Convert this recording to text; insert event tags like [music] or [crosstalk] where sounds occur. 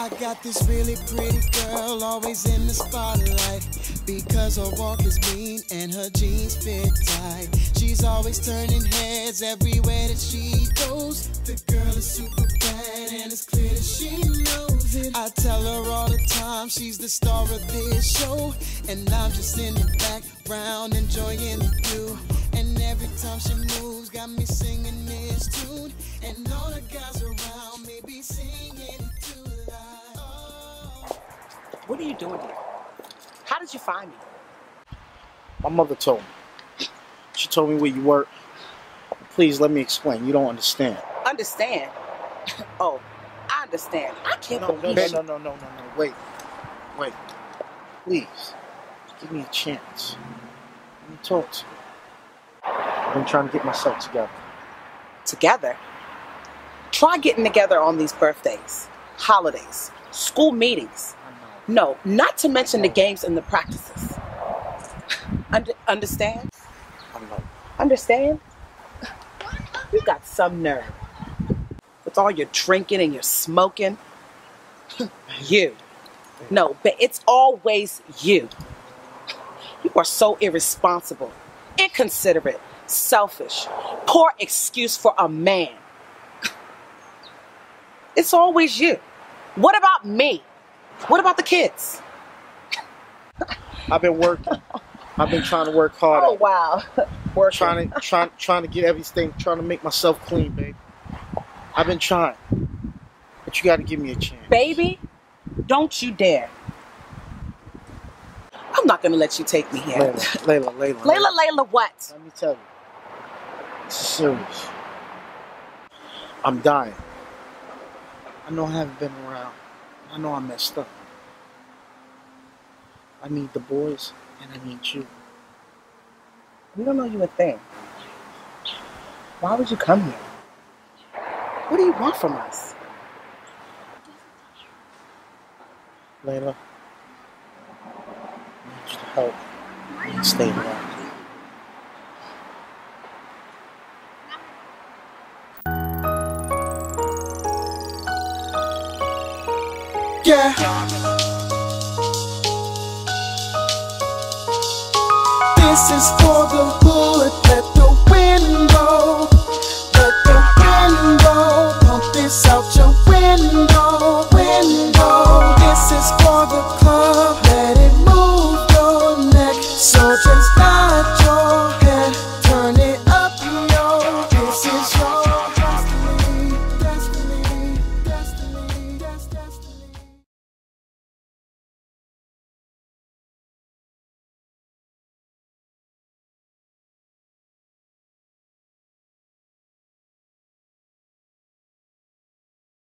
I got this really pretty girl always in the spotlight because her walk is mean and her jeans fit tight. She's always turning heads everywhere that she goes. The girl is super bad and it's clear that she knows it. I tell her all the time she's the star of this show, and I'm just in the background enjoying the view. And every time she moves, got me singing this What are you doing here? How did you find me? My mother told me. She told me where you work. Please let me explain. You don't understand. Understand? [laughs] oh, I understand. I can't No, no, believe no, you. no, no, no, no, no. Wait. Wait. Please. Give me a chance. Let me talk to you. I've been trying to get myself together. Together. Try getting together on these birthdays, holidays, school meetings. No, not to mention the oh. games and the practices. Under, understand? Understand? You got some nerve. With all your drinking and your smoking. you. No, but it's always you. You are so irresponsible, inconsiderate, selfish, poor excuse for a man. It's always you. What about me? What about the kids? I've been working. I've been trying to work hard. Oh wow. Working. Trying to trying trying to get everything, trying to make myself clean, baby. I've been trying. But you gotta give me a chance. Baby, don't you dare. I'm not gonna let you take me here. Layla, Layla, Layla. [laughs] Layla, Layla, what? Let me tell you. Is serious. I'm dying. I know I haven't been around. I know I messed up. I need the boys and I need you. We don't know you a thing. Why would you come here? What do you want from us? Layla, I need you to help me stay alive. Yeah. This is for the